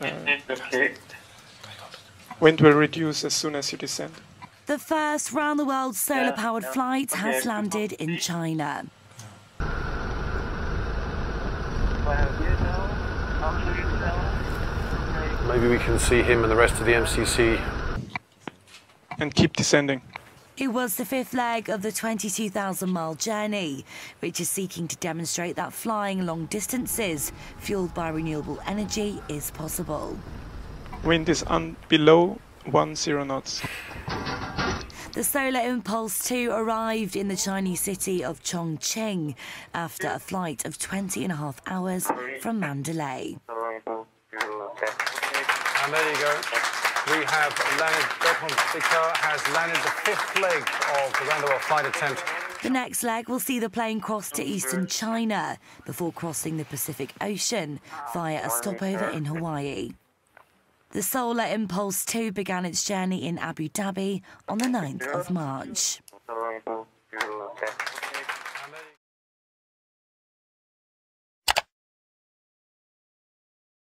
now. Uh, wind will reduce as soon as you descend. The first round the world solar powered yeah. flight has Okay. landed in China. Maybe we can see him and the rest of the MCC. And keep descending. It was the fifth leg of the 22,000 mile journey, which is seeking to demonstrate that flying long distances fueled by renewable energy is possible. Wind is un- below 10 knots. The Solar Impulse 2 arrived in the Chinese city of Chongqing after a flight of 20 and a half hours from Mandalay. And there you go. We have landed, Bertrand Piccard has landed the fifth leg of the round the world flight attempt. The next leg will see the plane cross to eastern China before crossing the Pacific Ocean via a stopover in Hawaii. The Solar Impulse 2 began its journey in Abu Dhabi on the 9th of March.